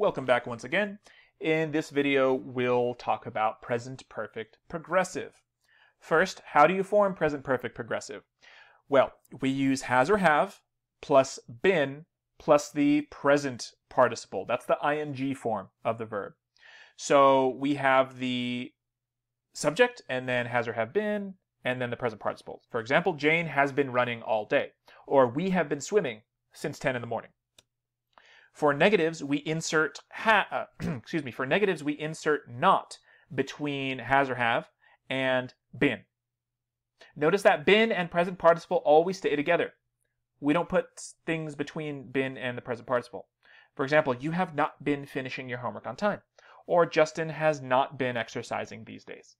Welcome back once again. In this video, we'll talk about present perfect progressive. First, how do you form present perfect progressive? Well, we use has or have plus been plus the present participle. That's the ing form of the verb. So we have the subject and then has or have been and then the present participle. For example, Jane has been running all day or we have been swimming since 10 in the morning. For negatives, we insert ha, uh, excuse me, for negatives, we insert not between has or have and been. Notice that been and present participle always stay together. We don't put things between been and the present participle. For example, you have not been finishing your homework on time, or Justin has not been exercising these days.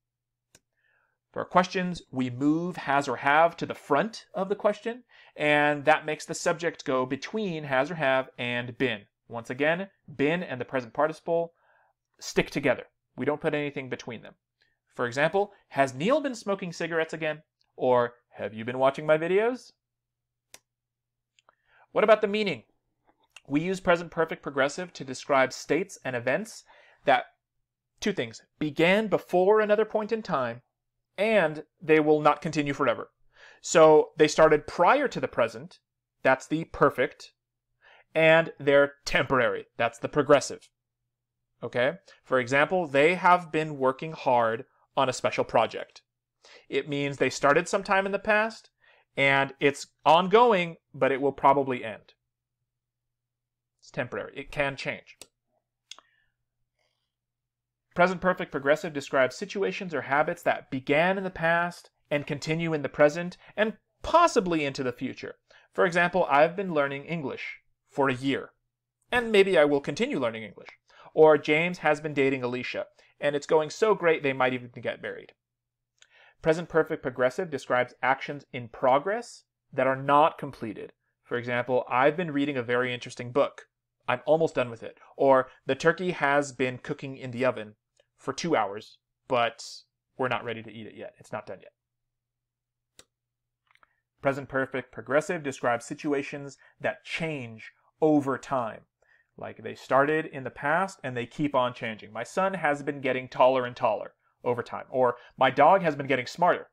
For questions, we move has or have to the front of the question, and that makes the subject go between has or have and been. Once again, been and the present participle stick together. We don't put anything between them. For example, has Neil been smoking cigarettes again? Or have you been watching my videos? What about the meaning? We use present perfect progressive to describe states and events that, two things, began before another point in time and they will not continue forever. So they started prior to the present, that's the perfect, and they're temporary, that's the progressive. Okay? For example, they have been working hard on a special project. It means they started sometime in the past and it's ongoing, but it will probably end. It's temporary. It can change. Present perfect progressive describes situations or habits that began in the past and continue in the present and possibly into the future. For example, I've been learning English for a year, and maybe I will continue learning English. Or James has been dating Alicia, and it's going so great they might even get married. Present perfect progressive describes actions in progress that are not completed. For example, I've been reading a very interesting book. I'm almost done with it. Or the turkey has been cooking in the oven for two hours, but we're not ready to eat it yet. It's not done yet. Present perfect progressive describes situations that change over time. Like they started in the past and they keep on changing. My son has been getting taller and taller over time. Or my dog has been getting smarter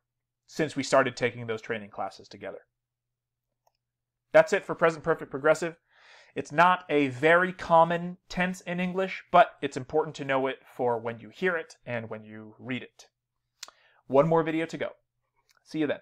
since we started taking those training classes together. That's it for present perfect progressive. It's not a very common tense in English, but it's important to know it for when you hear it and when you read it. One more video to go. See you then.